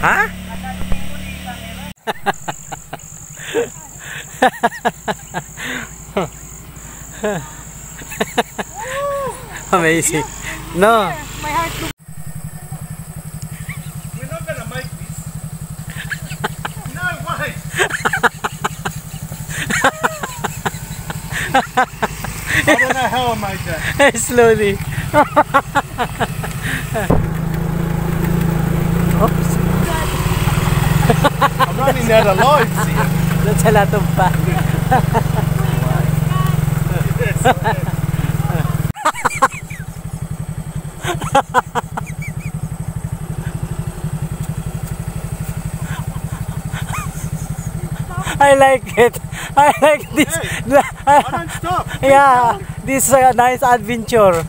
Ha? Amazing. No. My heart We're not gonna make this. no way. I don't know how I made that. Slowly. I'm running out of lives here. That's a lot of fun. I like it. I like this. I don't stop. yeah, this is a nice adventure.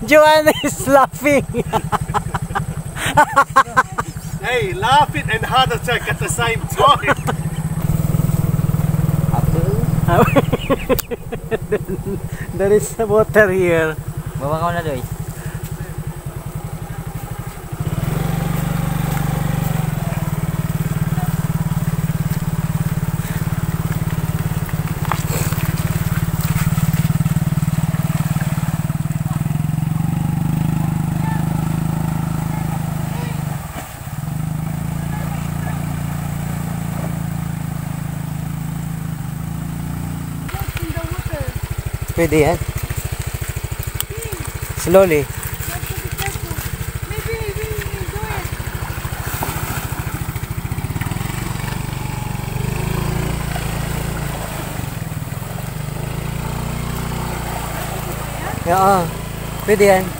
Joanne is laughing. Hey, laughing and heart attack at the same time. there is water here. Bawa ka na doy. Pwede yan? Slowly. Oo. Pwede yan.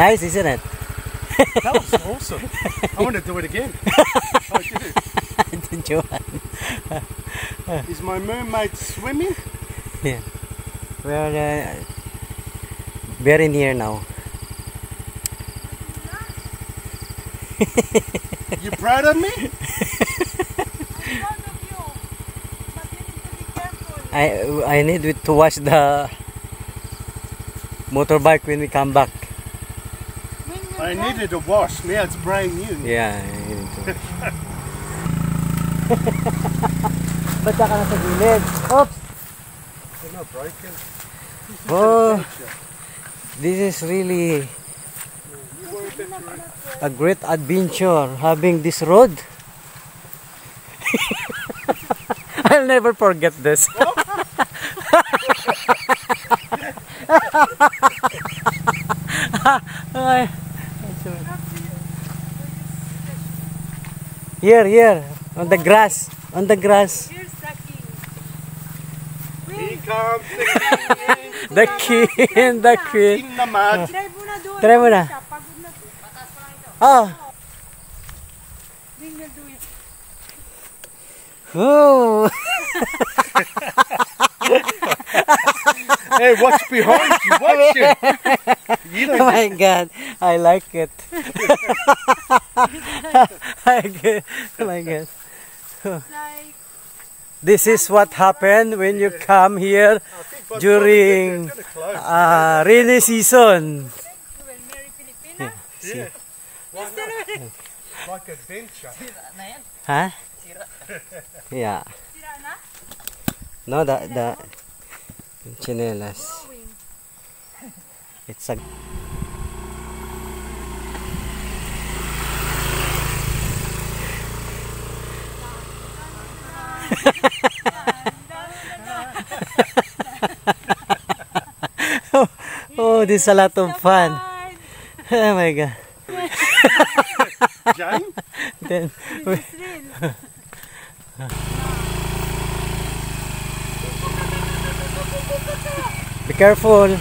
Nice, isn't it? That was awesome. I want to do it again. I do. Is my mermaid swimming? Yeah. We're uh, very near now. You proud of me? I'm proud of you. But you need to be. I I need to wash the motorbike when we come back. I needed a wash. Now it's brand new. Yeah, I need to. Ba't ka na sa gilid? Oops! They're not broken. Oh, this is really a great adventure having this road. I'll never forget this. Here, here, on the grass, on the grass. Here's the king. Here the king, the queen. na doon. Try mo na. Ito. Oh, oh. Hey, watch behind you. Watch it. You Oh don't. My god, I like it. I oh my god. This is what happened when you come here during uh, rainy season. Yeah. Like adventure. Huh? Yeah. No, the, the chinelas. It's a oh, this is a lot of fun. Oh my god. Jane? Then real. be careful.